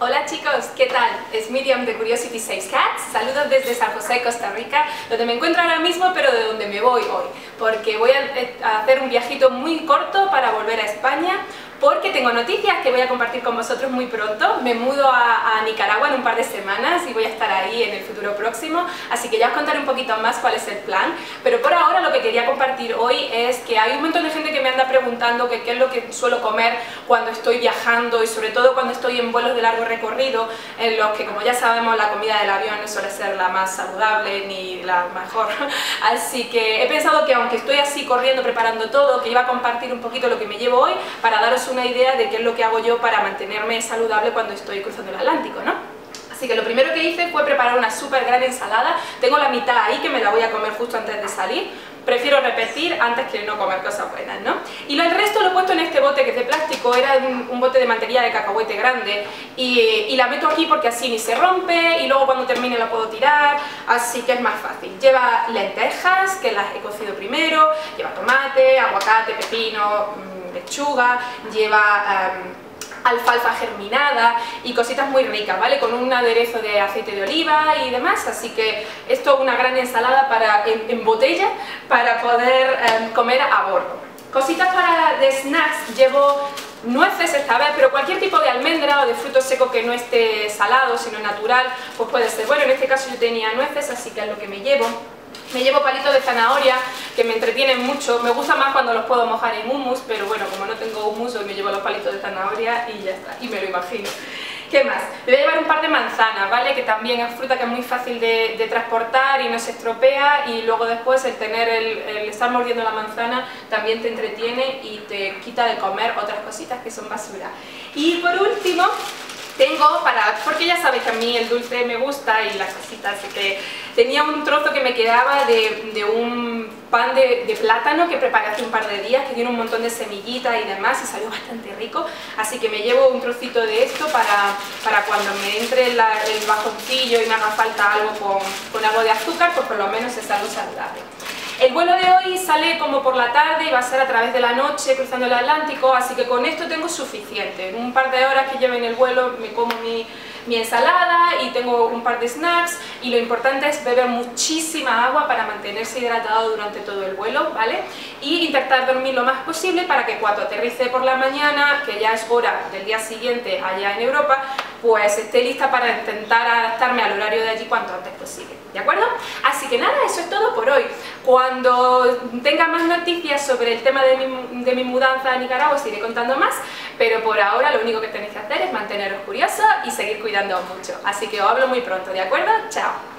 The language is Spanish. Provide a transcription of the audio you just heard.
Hola chicos, ¿qué tal? Es Miriam de Curiosity Saves Cats. Saludos desde San José, Costa Rica, donde me encuentro ahora mismo, pero de donde me voy hoy, porque voy a hacer un viajito muy corto para volver a España porque tengo noticias que voy a compartir con vosotros muy pronto. Me mudo a, Nicaragua en un par de semanas y voy a estar ahí en el futuro próximo, así que ya os contaré un poquito más cuál es el plan. Pero por ahora lo que quería es que hay un montón de gente que me anda preguntando qué es lo que suelo comer cuando estoy viajando y sobre todo cuando estoy en vuelos de largo recorrido, en los que como ya sabemos la comida del avión no suele ser la más saludable ni la mejor. Así que he pensado que aunque estoy así corriendo preparando todo, que iba a compartir un poquito lo que me llevo hoy para daros una idea de qué es lo que hago yo para mantenerme saludable cuando estoy cruzando el Atlántico, ¿no? Así que lo primero que hice fue preparar una súper gran ensalada, tengo la mitad ahí que me la voy a comer justo antes de salir, prefiero repetir antes que no comer cosas buenas, ¿no? Y el resto lo he puesto en este bote que es de plástico, era un, bote de mantequilla de cacahuete grande. Y, la meto aquí porque así ni se rompe y luego cuando termine la puedo tirar, así que es más fácil. Lleva lentejas, que las he cocido primero, lleva tomate, aguacate, pepino mm, lechuga, lleva em, alfalfa germinada y cositas muy ricas, ¿vale? Con un aderezo de aceite de oliva y demás, así que esto es una gran ensalada para, en, botella para poder em, comer a bordo. Cositas para de snacks, llevo nueces esta vez, pero cualquier tipo de almendra o de fruto seco que no esté salado, sino natural, pues puede ser. Bueno, en este caso yo tenía nueces, así que es lo que me llevo. Me llevo palitos de zanahoria que me entretienen mucho, me gusta más cuando los puedo mojar en hummus, pero bueno, como no tengo hummus hoy me llevo los palitos de zanahoria y ya está, y me lo imagino. ¿Qué más? Me voy a llevar un par de manzanas, ¿vale? Que también es fruta que es muy fácil de, transportar y no se estropea y luego después el tener el, estar mordiendo la manzana también te entretiene y te quita de comer otras cositas que son basura. Y por último, tengo para, porque ya sabéis que a mí el dulce me gusta y las cositas, así que tenía un trozo que me quedaba de, un pan de, plátano que preparé hace un par de días, que tiene un montón de semillitas y demás y salió bastante rico, así que me llevo un trocito de esto para, para cuando me entre el bajoncillo y me haga falta algo con, con algo de azúcar, pues por lo menos es algo saludable. El vuelo de hoy sale como por la tarde y va a ser a través de la noche cruzando el Atlántico, así que con esto tengo suficiente. En un par de horas que lleve en el vuelo me como mi, mi ensalada y tengo un par de snacks y lo importante es beber muchísima agua para mantenerse hidratado durante todo el vuelo, ¿vale? Y intentar dormir lo más posible para que cuando aterrice por la mañana, que ya es hora del día siguiente allá en Europa, pues esté lista para intentar adaptarme al horario de allí cuanto antes posible, ¿de acuerdo? Así que nada, eso es todo por hoy. Cuando tenga más noticias sobre el tema de mi, de mi mudanza a Nicaragua os iré contando más, pero por ahora lo único que tenéis que hacer es manteneros curiosos y seguir cuidando mucho. Así que os hablo muy pronto, ¿de acuerdo? ¡Chao!